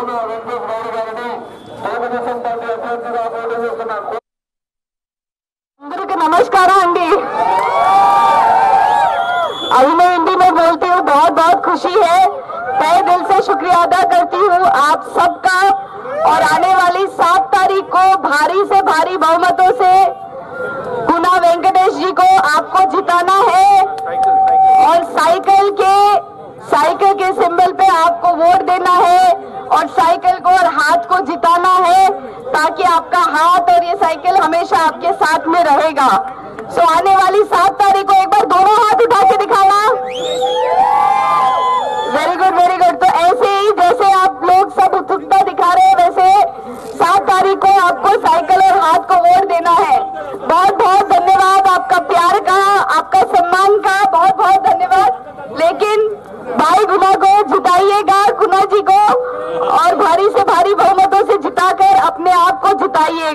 Roma Renzo नमस्कार అండి. अभी मैं हिंदी में बोलती हूँ बहुत बहुत खुशी है तय दिल से शुक्रिया अदा करती हूँ आप सबका और आने वाली सात तारीख को भारी से भारी बहुमतों से गुना वेंकटेश जी को आपको जिताना है। और साइकिल के साइकिल के सिंबल पे आपको वोट देना है। और साइकिल को और हाथ को जिताना है ताकि आपका हाथ और ये साइकिल हमेशा आपके साथ में रहेगा। सो आने वाली सात तारीख को एक बार दोनों हाथ उठा के दिखाना। वेरी गुड वेरी गुड तो ऐसे ही जैसे आप लोग सब उत्सुकता दिखा रहे हैं वैसे सात तारीख को आपको साइकिल और हाथ को वोट देना है बहुत बहुत धन्यवाद आपका प्यार का आपका सम्मान का बहुत बहुत धन्यवाद लेकिन भाई गुना को जिताइएगा गुना जी